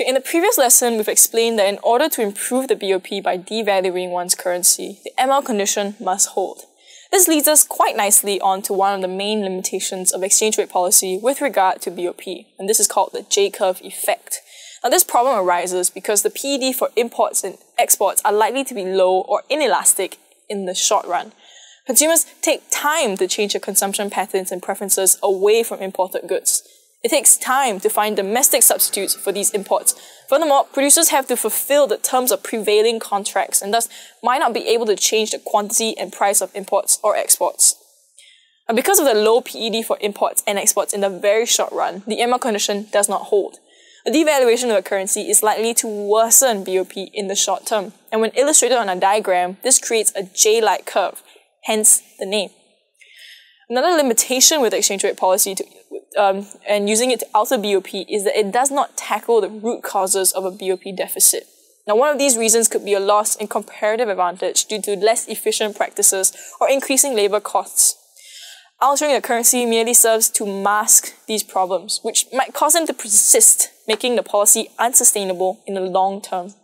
Okay, in the previous lesson, we've explained that in order to improve the BOP by devaluing one's currency, the ML condition must hold. This leads us quite nicely on to one of the main limitations of exchange rate policy with regard to BOP, and this is called the J-curve effect. Now this problem arises because the PED for imports and exports are likely to be low or inelastic in the short run. Consumers take time to change their consumption patterns and preferences away from imported goods. It takes time to find domestic substitutes for these imports. Furthermore, producers have to fulfill the terms of prevailing contracts and thus might not be able to change the quantity and price of imports or exports. And because of the low PED for imports and exports in the very short run, the ML condition does not hold. A devaluation of a currency is likely to worsen BOP in the short term, and when illustrated on a diagram, this creates a J-like curve, hence the name. Another limitation with exchange rate policy to um, and using it to alter BOP is that it does not tackle the root causes of a BOP deficit. Now, one of these reasons could be a loss in comparative advantage due to less efficient practices or increasing labor costs. Altering the currency merely serves to mask these problems, which might cause them to persist, making the policy unsustainable in the long term.